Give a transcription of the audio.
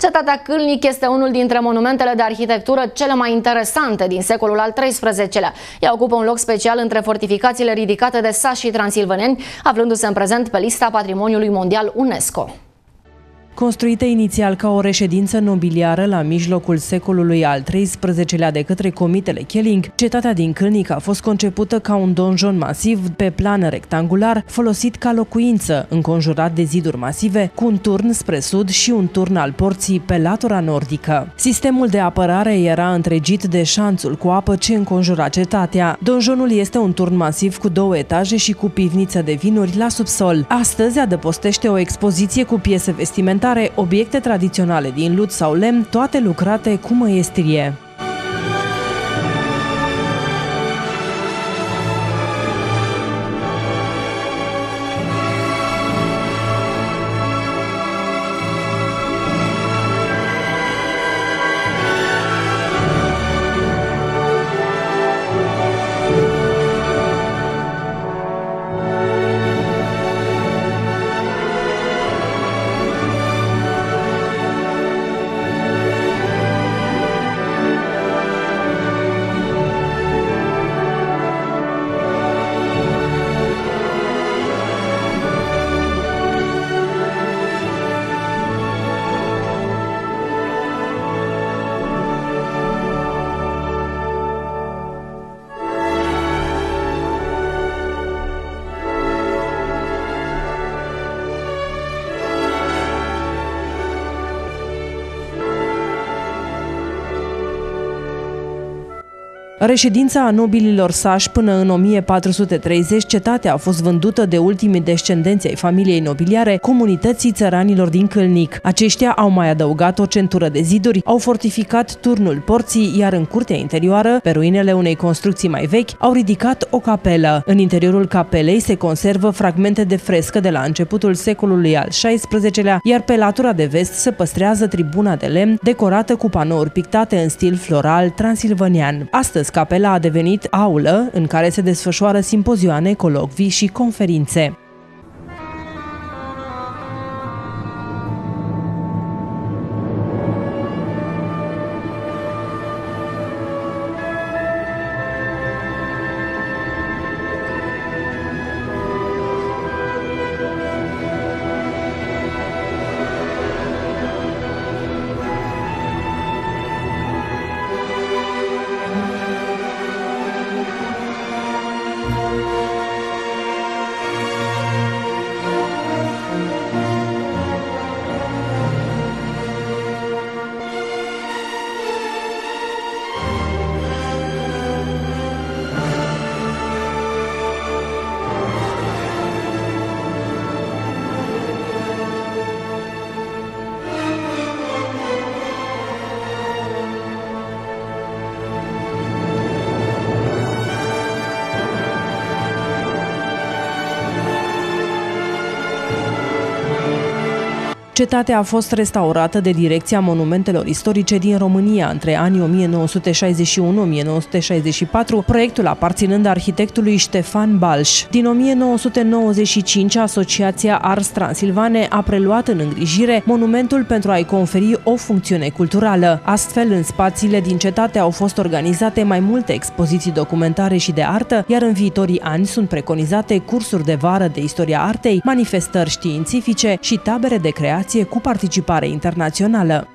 Cetatea Câlnic este unul dintre monumentele de arhitectură cele mai interesante din secolul al XIII-lea. Ea ocupă un loc special între fortificațiile ridicate de sașii transilvaneni, aflându-se în prezent pe lista Patrimoniului Mondial UNESCO. Construită inițial ca o reședință nobiliară la mijlocul secolului al XIII-lea de către comitele Kelling, cetatea din Câlnic a fost concepută ca un donjon masiv pe plan rectangular, folosit ca locuință, înconjurat de ziduri masive, cu un turn spre sud și un turn al porții pe latura nordică. Sistemul de apărare era întregit de șanțul cu apă ce înconjura cetatea. Donjonul este un turn masiv cu două etaje și cu pivniță de vinuri la subsol. Astăzi adăpostește o expoziție cu piese vestimentare alimentare, obiecte tradiționale din lut sau lemn, toate lucrate cu măiestrie. Reședința a nobililor sași până în 1430, cetatea a fost vândută de ultimii descendenți ai familiei nobiliare comunității țăranilor din Câlnic. Aceștia au mai adăugat o centură de ziduri, au fortificat turnul porții, iar în curtea interioară, pe ruinele unei construcții mai vechi, au ridicat o capelă. În interiorul capelei se conservă fragmente de frescă de la începutul secolului al XVI-lea, iar pe latura de vest se păstrează tribuna de lemn decorată cu panouri pictate în stil floral transilvanian. Astăzi, Capela a devenit aulă în care se desfășoară simpozioane, colocvii și conferințe. Cetatea a fost restaurată de Direcția Monumentelor Istorice din România între anii 1961-1964, proiectul aparținând arhitectului Ștefan Balș. Din 1995, Asociația Ars Transilvane a preluat în îngrijire monumentul pentru a-i conferi o funcțiune culturală. Astfel, în spațiile din cetate au fost organizate mai multe expoziții documentare și de artă, iar în viitorii ani sunt preconizate cursuri de vară de istoria artei, manifestări științifice și tabere de creație cu participare internațională.